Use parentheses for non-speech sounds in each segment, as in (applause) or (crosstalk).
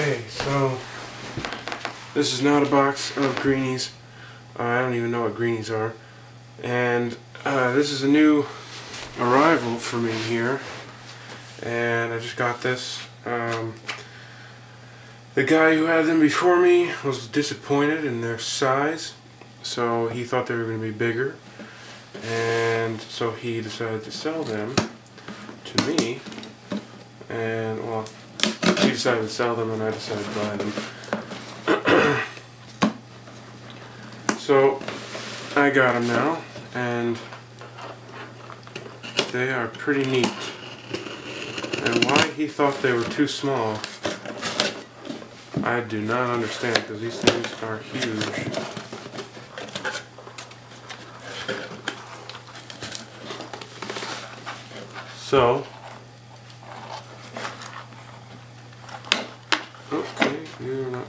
Okay, so this is not a box of greenies. Uh, I don't even know what greenies are. And uh, this is a new arrival for me here. And I just got this. Um, the guy who had them before me was disappointed in their size. So he thought they were going to be bigger. And so he decided to sell them to me. And, well, decided to sell them and I decided to buy them. (clears throat) so I got them now and they are pretty neat. And why he thought they were too small, I do not understand because these things are huge. So, okay, you're not coming up. Come up.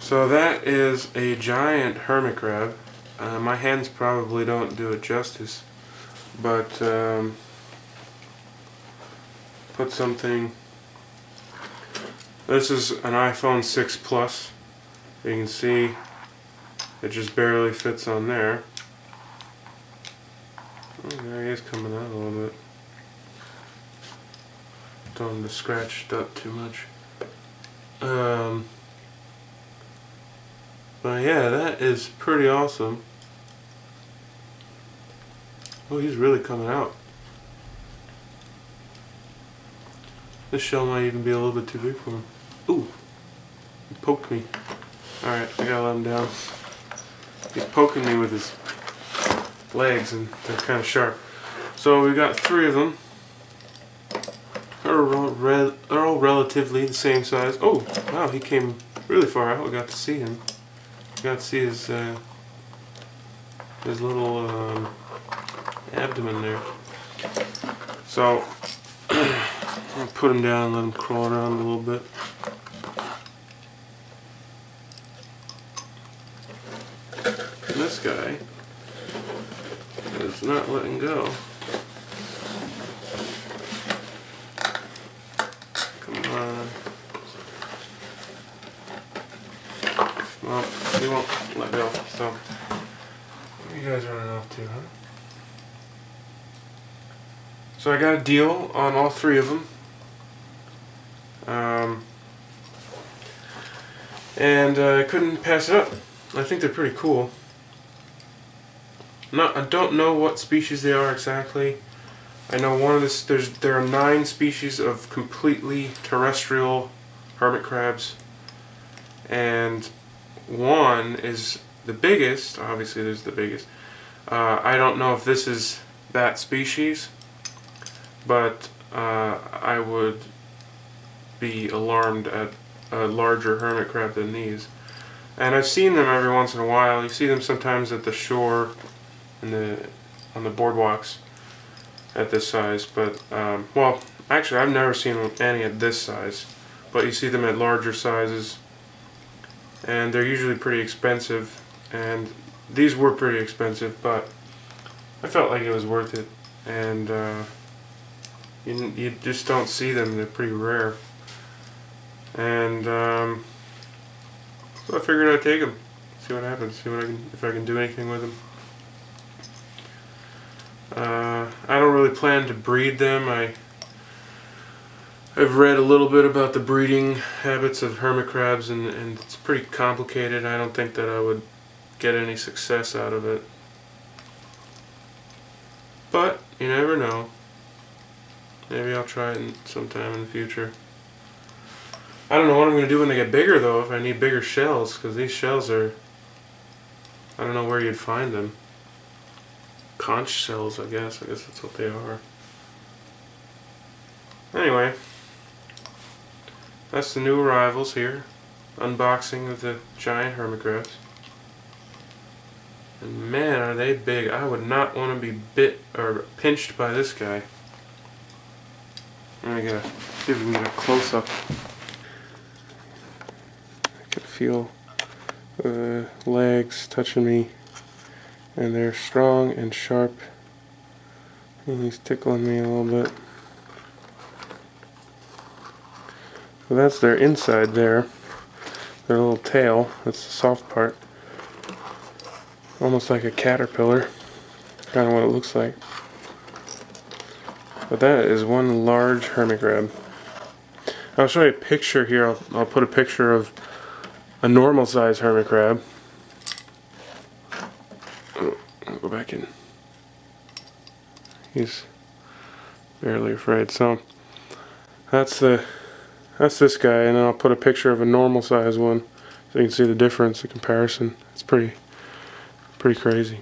So that is a giant hermit crab. Uh, my hands probably don't do it justice, but um, put something. This is an iPhone 6 Plus. You can see it just barely fits on there. Oh, there he is coming out a little bit. Don't want to scratch it up too much. Um, but yeah, that is pretty awesome. Oh, he's really coming out. This shell might even be a little bit too big for him. Ooh, he poked me. Alright, I gotta let him down. He's poking me with his legs and they're kind of sharp. So we got three of them. They're all, they're all relatively the same size. Oh, wow, he came really far out. We got to see him. We got to see his uh, his little um, abdomen there. So (clears throat) I'll put him down and let him crawl around a little bit. this guy is not letting go. Come on. Well, he won't let go, so you guys running off too, huh? So I got a deal on all three of them. Um, and uh, I couldn't pass it up. I think they're pretty cool. Not, I don't know what species they are exactly. I know one of this. There's there are nine species of completely terrestrial hermit crabs, and one is the biggest. Obviously, there's the biggest. Uh, I don't know if this is that species, but uh, I would be alarmed at a larger hermit crab than these. And I've seen them every once in a while. You see them sometimes at the shore in the on the boardwalks at this size but um, well actually I've never seen any at this size but you see them at larger sizes and they're usually pretty expensive. And these were pretty expensive but I felt like it was worth it. And uh, you, you just don't see them. They're pretty rare. And um, so I figured I'd take them see what happens. See what I can if I can do anything with them uh, I don't really plan to breed them. I I've read a little bit about the breeding habits of hermit crabs and, and it's pretty complicated. I don't think that I would get any success out of it. But you never know. Maybe I'll try it sometime in the future. I don't know what I'm going to do when they get bigger though, if I need bigger shells, because these shells are, I don't know where you'd find them conch shells, I guess. I guess that's what they are. Anyway, that's the new arrivals here. Unboxing of the giant hermit crabs. And man, are they big. I would not want to be bit or pinched by this guy. I'm gonna see if we can get a close up. I can feel the legs touching me and they're strong and sharp and he's tickling me a little bit So that's their inside there. Their little tail. That's the soft part. Almost like a caterpillar. Kind of what it looks like. But that is one large hermit crab. I'll show you a picture here. I'll, I'll put a picture of a normal size hermit crab. I'll go back in. He's barely afraid. So that's the that's this guy, and then I'll put a picture of a normal size one so you can see the difference, the comparison. It's pretty pretty crazy.